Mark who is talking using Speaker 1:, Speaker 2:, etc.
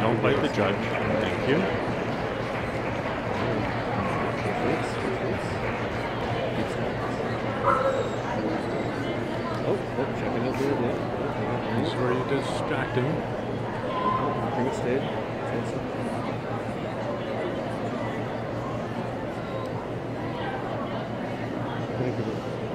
Speaker 1: Don't bite the judge. Thank you.
Speaker 2: Oh, oh, checking out there. Yeah.
Speaker 1: This is where you distract him.
Speaker 2: Bring it stayed. Stayed still. Thank you.